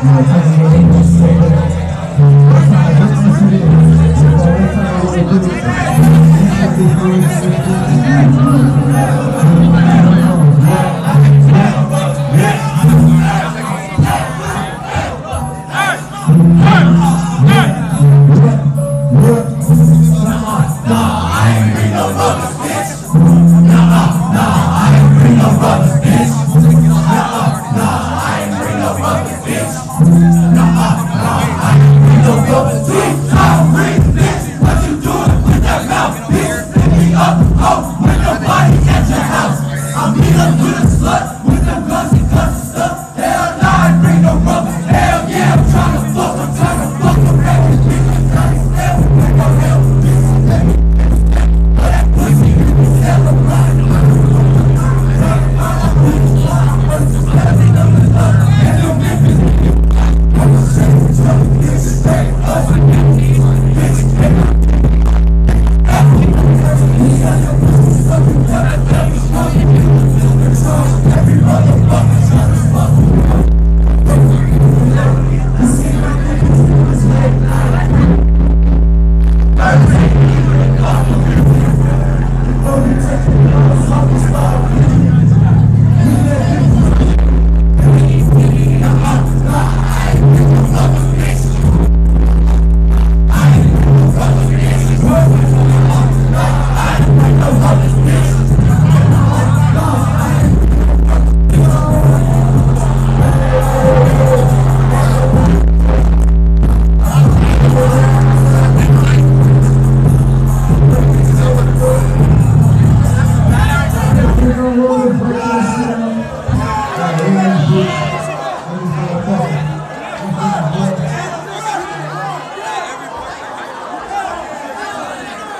Thank you. Yes.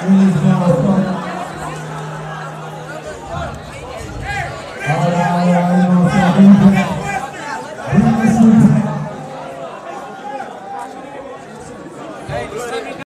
Ministère de la